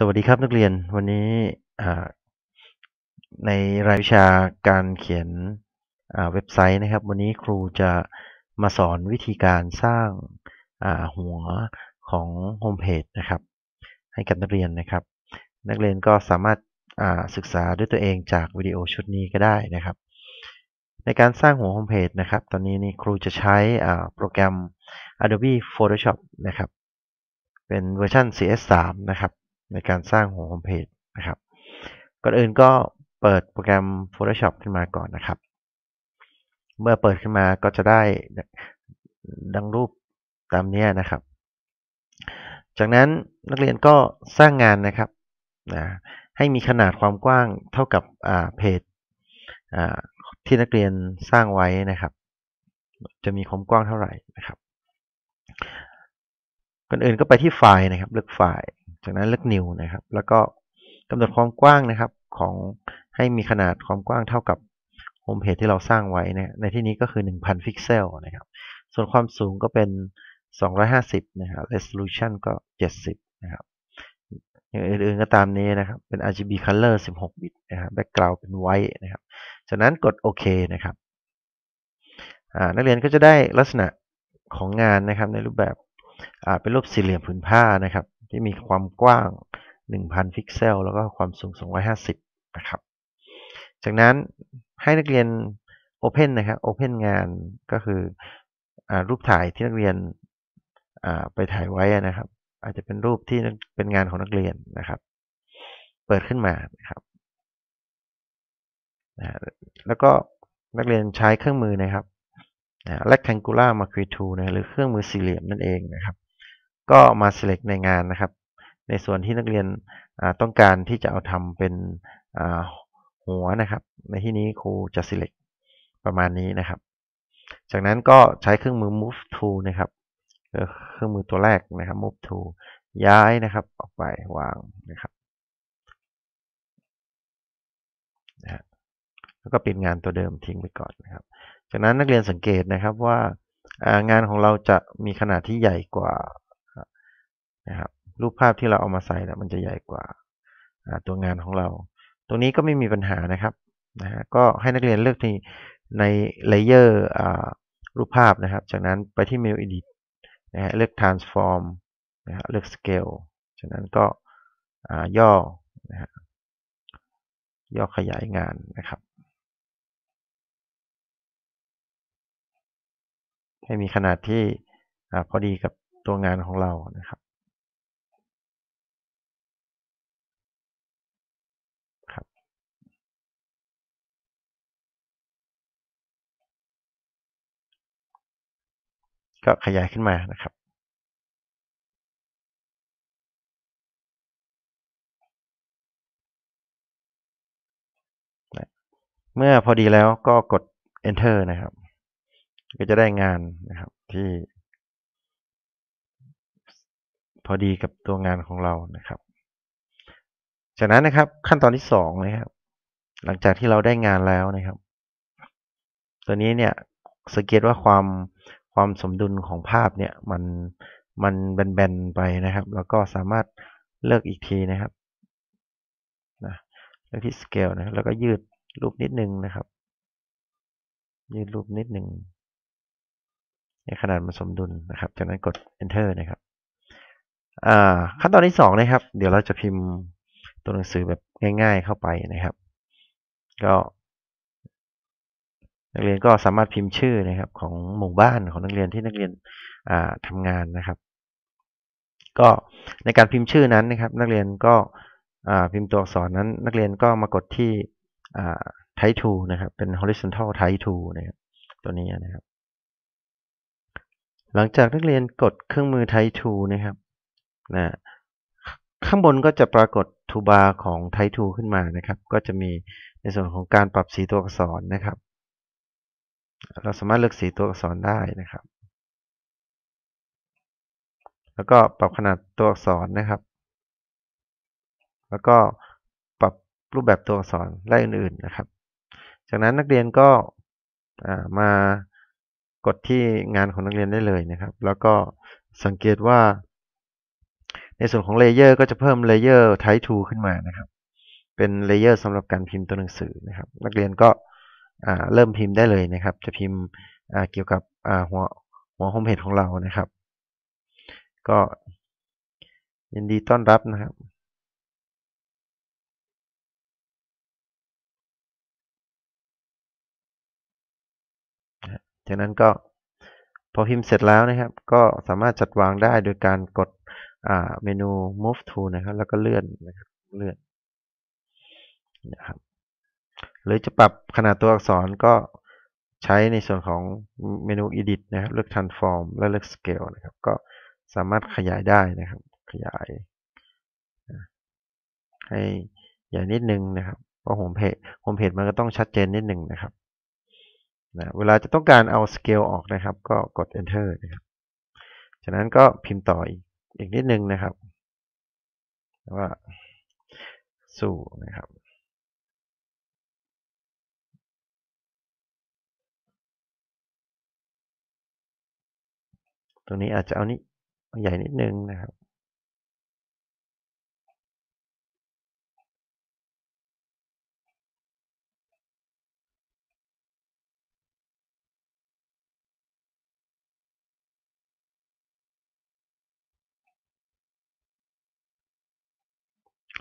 สวัสดีครับนักเรียนวันนี้ในรายวิชาการเขียนเว็บไซต์นะครับ วันนี้ครูจะมาสอนวิธีการสร้างหัวของโฮมเพจนะครับ ให้กับนักเรียนนะครับ นักเรียนก็สามารถศึกษาด้วยตัวเองจากวิดีโอชุดนี้ก็ได้นะครับ ในการสร้างหัวโฮมเพจนะครับ ตอนนี้นี่ครูจะใช้โปรแกรม Adobe Photoshop นะครับ เป็นเวอร์ชัน CS3 นะครับ ในการสร้างหัวโฮมเพจนะครับก่อนอื่นก็เปิดโปรแกรม Photoshop ขึ้นมาก่อนนะครับ เมื่อเปิดขึ้นมาก็จะได้ดังรูปตามนี้นะครับ จากนั้นนักเรียนก็สร้างงานนะครับนะให้มีขนาดความกว้างเท่ากับเพจที่นักเรียนสร้างไว้นะครับ จะมีความกว้างเท่าไหร่นะครับก่อนอื่นก็ไปที่ไฟล์นะครับ เลือกไฟล์ จากนั้นเลือก new นะครับ แล้วก็กำหนดความกว้างนะครับของให้มีขนาดความกว้างเท่ากับโฮมเพจที่เราสร้างไว้นะในที่นี้ก็คือ 1,000 พิกเซลนะครับ ส่วนความสูงก็เป็น 250 นะครับ resolution ก็ 70 นะครับ อย่างอื่นๆก็ตามนี้นะครับ เป็น RGB color 16 บิตนะครับ background เป็น white นะครับ จากนั้นกดโอเคนะครับ นักเรียนก็จะได้ลักษณะของงานนะครับในรูปแบบเป็นรูปสี่เหลี่ยมผืนผ้านะครับ ที่มีความกว้าง 1,000 พิกเซล แล้วก็ความสูง 250 นะครับ จากนั้นให้นักเรียน Open นะครับ Open งานก็คืออรูปถ่ายที่นักเรียนไปถ่ายไว้นะครับ อาจจะเป็นรูปที่เป็นงานของนักเรียนนะครับ เปิดขึ้นมานะครับนะแล้วก็นักเรียนใช้เครื่องมือนะครับ rectangular marquee tool นะหรือเครื่องมือสี่เหลี่ยมนั่นเองนะครับ ก็มา select ในงานนะครับ ในส่วนที่นักเรียนต้องการที่จะเอาทำเป็นหัวนะครับ ในที่นี้ครูจะ select ประมาณนี้นะครับ จากนั้นก็ใช้เครื่องมือ move to นะครับเครื่องมือตัวแรกนะครับ move to ย้ายนะครับ ออกไปวางนะครับนะแล้วก็ปิดงานตัวเดิมทิ้งไปก่อนนะครับ จากนั้นนักเรียนสังเกตนะครับว่างานของเราจะมีขนาดที่ใหญ่กว่า นะครับรูปภาพที่เราเอามาใส่นะมันจะใหญ่กว่าตัวงานของเรา ตรงนี้ก็ไม่มีปัญหานะครับนะฮะก็ให้นักเรียนเลือกที่ในเลเยอร์รูปภาพนะครับ จากนั้นไปที่ เมนู Edit นะฮะเลือก Transform นะฮะเลือก Scale จากนั้นก็ย่อนะฮะย่อขยายงานนะครับ ให้มีขนาดที่พอดีกับตัวงานของเรานะครับ ก็ขยายขึ้นมานะครับ เมื่อพอดีแล้วก็กด enter นะครับ ก็จะได้งานนะครับที่พอดีกับตัวงานของเรานะครับ จากนั้นนะครับขั้นตอนที่สองนะครับ หลังจากที่เราได้งานแล้วนะครับ ตัวนี้เนี่ยสังเกตว่าความ ความสมดุลของภาพเนี่ยมันมันแบนๆไปนะครับ แล้วก็สามารถเลือกอีกทีนะครับนะเลือกที่ scale นะแล้วก็ยืดรูปนิดนึงนะครับ ยืดรูปนิดนึงในขนาดมันสมดุลนะครับ จากนั้นกด enter นะครับขั้นตอนที่สองนะครับ เดี๋ยวเราจะพิมพ์ตัวหนังสือแบบง่าย ๆเข้าไปนะครับ ก็ นักเรียนก็สามารถพิมพ์ชื่อนะครับของหมู่บ้านของนักเรียนที่นักเรียนทำงานนะครับ ก็ในการพิมพ์ชื่อนั้นนะครับ นักเรียนก็พิมพ์ตัวอักษรนั้น นักเรียนก็มากดที่ type นะครับ เป็น horizontal type 2นะครับตัวนี้นะครับ หลังจากนักเรียนกดเครื่องมือ type นะครับนะข้างบนก็จะปรากฏทูบาร์ของ type ขึ้นมานะครับ ก็จะมีในส่วนของการปรับสีตัวอักษรนะครับ เราสามารถเลือกสีตัวอักษรได้นะครับ แล้วก็ปรับขนาดตัวอักษรนะครับ แล้วก็ปรับรูปแบบตัวอักษรและอื่นๆนะครับ จากนั้นนักเรียนก็มากดที่งานของนักเรียนได้เลยนะครับ แล้วก็สังเกตว่า ในส่วนของเลเยอร์ก็จะเพิ่มเลเยอร์ type 2ขึ้นมานะครับ เป็นเลเยอร์สำหรับการพิมพ์ตัวหนังสือนะครับ นักเรียนก็ เริ่มพิมพ์ได้เลยนะครับ จะพิมพ์เกี่ยวกับหัวหัวโฮมเพจของเรานะครับ ก็ยินดีต้อนรับนะครับจากนั้นก็พอพิมพ์เสร็จแล้วนะครับ ก็สามารถจัดวางได้โดยการกดเมนู move to นะครับ แล้วก็เลื่อนนะครับเลื่อนนะครับ หรือจะปรับขนาดตัวอักษรก็ใช้ในส่วนของเมนู edit นะครับ เลือก transform และเลือก scale นะครับ ก็สามารถขยายได้นะครับ ขยาย ให้ใหญ่นิดนึงนะครับ เพราะโฮมเพจโฮมเพจมันก็ต้องชัดเจนนิดนึงนะครับนะเวลาจะต้องการเอา scale ออกนะครับ ก็กด enter นะครับจากนั้นก็พิมพ์ต่ออีกอีกนิดนึงนะครับ ว่า สู่นะครับ ตรงนี้อาจจะเอานี้ใหญ่นิดนึงนะครับ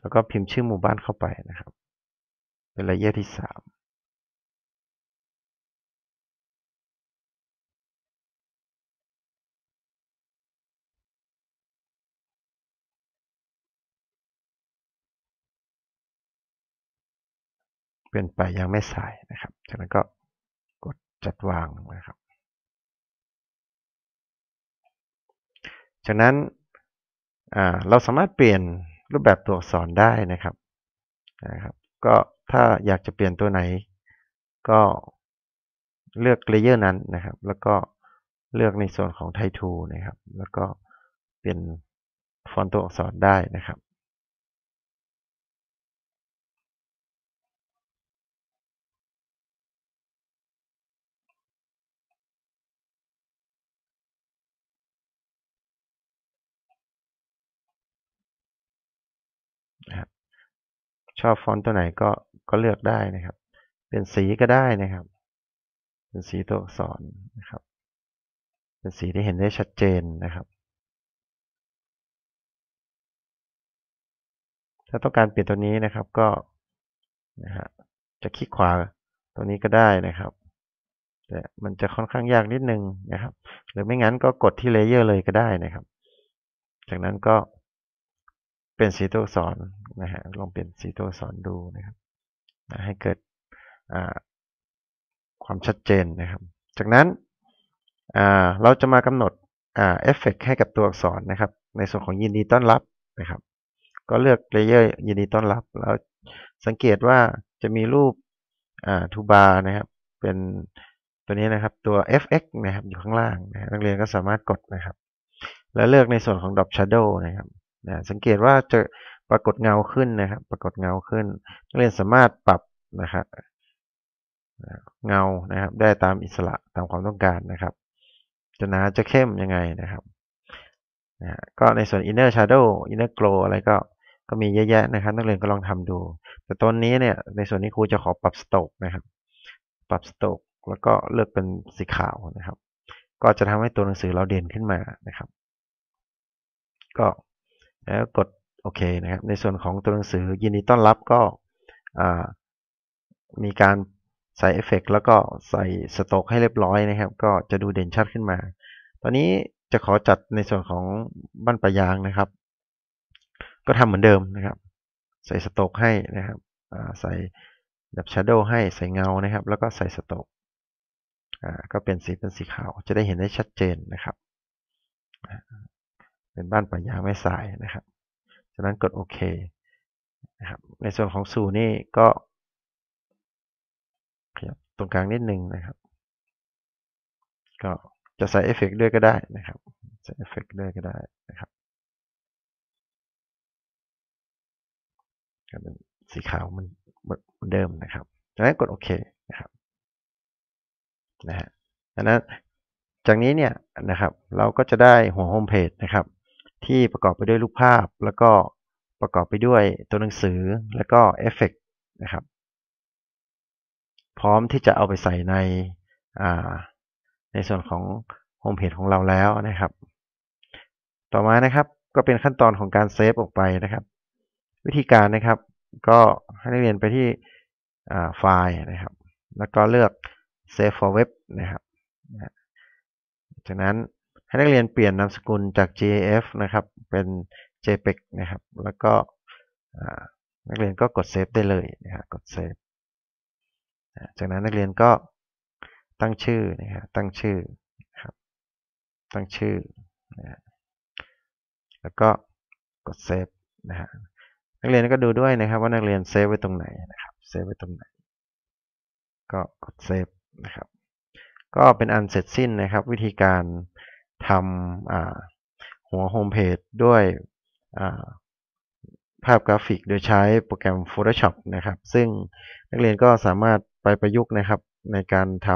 แล้วก็พิมพ์ชื่อหมู่บ้านเข้าไปนะครับ เป็นเลเยอร์ที่สาม เป็นไปยังไม่สายนะครับ จากนั้นก็กดจัดวางนะครับ จากนั้นเราสามารถเปลี่ยนรูปแบบตัวอักษรได้นะครับนะครับ ก็ถ้าอยากจะเปลี่ยนตัวไหน ก็เลือกเลเยอร์นั้นนะครับ แล้วก็เลือกในส่วนของ Type 2นะครับ แล้วก็เปลี่ยนฟอนต์ตัวอักษรได้นะครับ ชอบฟอนต์ตัวไหนก็ก็เลือกได้นะครับ เป็นสีก็ได้นะครับ เป็นสีตัวอักษรนะครับ เป็นสีที่เห็นได้ชัดเจนนะครับ ถ้าต้องการเปลี่ยนตัวนี้นะครับก็นะฮะจะคลิกขวาตัวนี้ก็ได้นะครับ แต่มันจะค่อนข้างยากนิดนึงนะครับ หรือไม่งั้นก็กดที่เลเยอร์เลยก็ได้นะครับ จากนั้นก็ เป็นสีตัวอักษรนะฮะลองเปลี่ยนสีตัวอักษรดูนะครับให้เกิดความชัดเจนนะครับ จากนั้นเราจะมากำหนดเอฟเฟกต์ให้กับตัวอักษรนะครับ ในส่วนของยินดีต้อนรับนะครับ ก็เลือกเลเยอร์ยินดีต้อนรับ แล้วสังเกตว่าจะมีรูป toolbar นะครับ เป็นตัวนี้นะครับตัว fx นะครับอยู่ข้างล่างนะนักเรียนก็สามารถกดนะครับ แล้วเลือกในส่วนของ drop shadow นะครับ นะสังเกตว่าจะปรากฏเงาขึ้นนะครับ ปรากฏเงาขึ้นนักเรียนสามารถปรับนะครับเงานะครับ ได้ตามอิสระตามความต้องการนะครับ จะหนาจะเข้มยังไงนะครับนะก็ในส่วน inner shadow inner glow อะไรก็ก็มีเยอะแยะนะครับ นักเรียนก็ลองทำดู แต่ตอนนี้เนี่ยในส่วนนี้ครูจะขอปรับสโตกนะครับ ปรับสโตกแล้วก็เลือกเป็นสีขาวนะครับ ก็จะทำให้ตัวหนังสือเราเด่นขึ้นมานะครับ ก็ แล้วกดโอเคนะครับ ในส่วนของตัวหนังสือยินดีต้อนรับก็มีการใส่เอฟเฟกแล้วก็ใส่สโตกให้เรียบร้อยนะครับ ก็จะดูเด่นชัดขึ้นมา ตอนนี้จะขอจัดในส่วนของบ้านปลายางนะครับ ก็ทำเหมือนเดิมนะครับ ใส่ stroke ให้นะครับใส่แบบ shadow ให้ใส่เงานะครับ แล้วก็ใส่ stroke ก็เป็นสีเป็นสีขาว จะได้เห็นได้ชัดเจนนะครับ เป็นบ้านปลายางไม่สายนะครับจากนั้นกดโอเคนะครับในส่วนของสูนี่ก็ขยับตรงกลางนิดนึงนะครับ ก็จะใส่เอฟเฟกต์ด้วยก็ได้นะครับ ใส่เอฟเฟกต์ด้วยก็ได้นะครับก็เป็นสีขาวมันเหมือนเดิมนะครับจากนั้นกดโอเคนะครับนะฮะดังนั้นจากนี้เนี่ยนะครับเราก็จะได้หัวโฮมเพจนะครับ ที่ประกอบไปด้วยรูปภาพ แล้วก็ประกอบไปด้วยตัวหนังสือแล้วก็เอฟเฟกต์นะครับ พร้อมที่จะเอาไปใส่ในในส่วนของโฮมเพจของเราแล้วนะครับ ต่อมานะครับก็เป็นขั้นตอนของการ save ออกไปนะครับ วิธีการนะครับ ก็ให้นักเรียนไปที่ไฟล์นะครับ แล้วก็เลือก Save for Web นะครับ จากนั้น ให้นักเรียนเปลี่ยนนามสกุลจาก GIF นะครับเป็น JPEG นะครับ แล้วก็นักเรียนก็กด save ได้เลยนะครับกด saveจากนั้นนักเรียนก็ตั้งชื่อนะครับตั้งชื่อครับตั้งชื่อนะแล้วก็กด save นะฮะนักเรียนก็ดูด้วยนะครับว่านักเรียน save ไว้ตรงไหนนะครับ save ไว้ตรงไหน ก็กด save นะครับก็เป็นอันเสร็จสิ้นนะครับ วิธีการ ทำหัวโฮมเพจด้วยภาพกราฟิกโดยใช้โปรแกรม Photoshop นะครับ ซึ่งนักเรียนก็สามารถไปประยุกต์นะครับในการท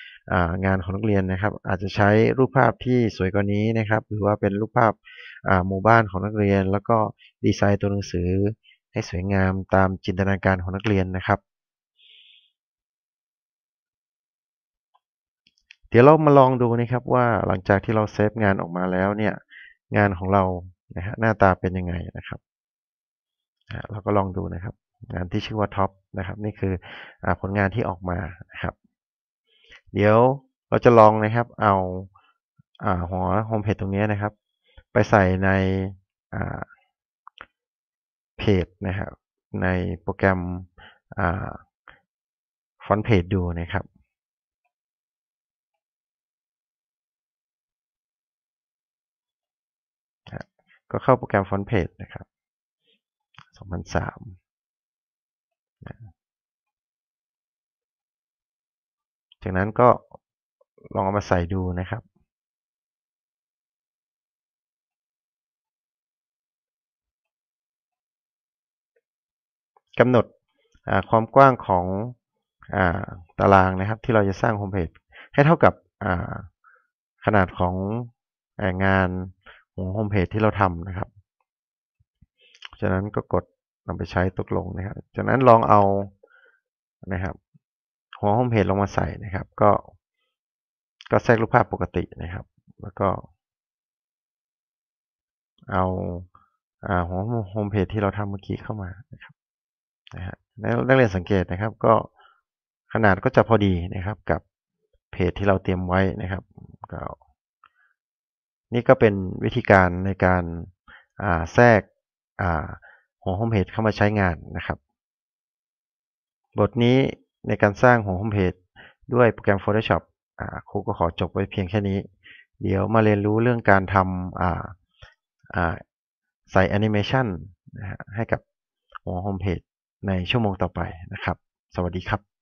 ำงานของนักเรียนนะครับ อาจจะใช้รูปภาพที่สวยกว่านี้นะครับ หรือว่าเป็นรูปภาพหมู่บ้านของนักเรียน แล้วก็ดีไซน์ตัวหนังสือให้สวยงามตามจินตนาการของนักเรียนนะครับ เดี๋ยวเรามาลองดูนะครับว่าหลังจากที่เราเซฟงานออกมาแล้วเนี่ยงานของเรานะฮะหน้าตาเป็นยังไงนะครับเราก็ลองดูนะครับ งานที่ชื่อว่า Top นะครับ นี่คือผลงานที่ออกมานะครับ เดี๋ยวเราจะลองนะครับเอาหัวโฮมเพจตรงนี้นะครับ ไปใส่ในเพจนะครับ ในโปรแกรม FrontPage ดูนะครับ ก็เข้าโปรแกรมฟอนต์เพจนะครับ 2003 จากนั้นก็ลองเอามาใส่ดูนะครับ กำหนดความกว้างของอตารางนะครับ ที่เราจะสร้างโฮมเพจให้เท่ากับขนาดของงาน หัวโฮมเพจที่เราทำนะครับจากนั้นก็กดนำไปใช้ตกลงนะครับ จากนั้นลองเอานะครับ หัวโฮมเพจลงมาใส่นะครับ ก็ก็แทรกรูปภาพปกตินะครับ แล้วก็ เอาหัวโฮมเพจที่เราทำเมื่อกี้เข้ามานะครับนะฮะนักเรียนสังเกตนะครับ ก็ขนาดก็จะพอดีนะครับกับเพจที่เราเตรียมไว้นะครับก็ นี่ก็เป็นวิธีการในการแทรกหัวโฮมเพจเข้ามาใช้งานนะครับ บทนี้ในการสร้างหัวโฮมเพจด้วยโปรแกรม Photoshop ครูก็ขอจบไว้เพียงแค่นี้ เดี๋ยวมาเรียนรู้เรื่องการทำใส่แอนิเมชันให้กับหัวโฮมเพจในชั่วโมงต่อไปนะครับ สวัสดีครับ